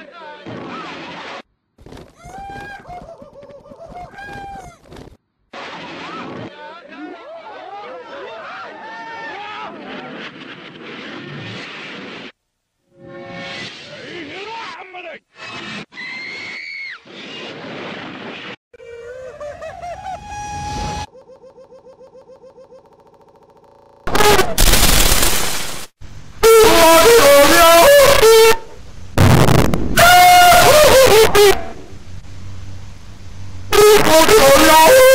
you people to life.